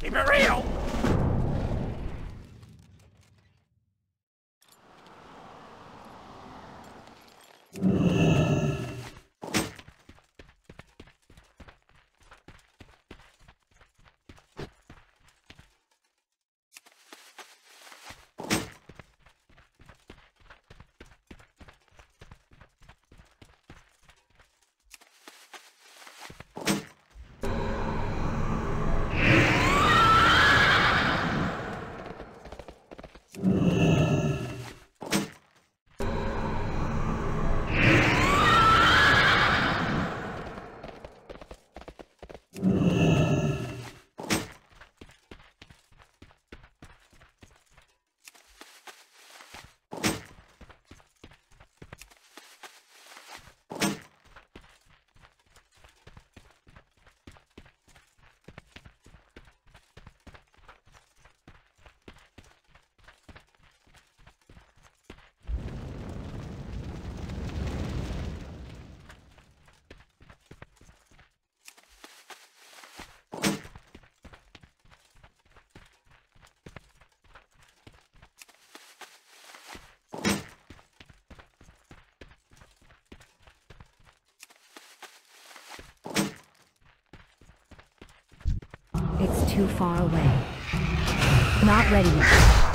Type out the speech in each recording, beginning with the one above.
Keep it real! Too far away. Not ready yet.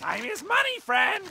Time is money, friend!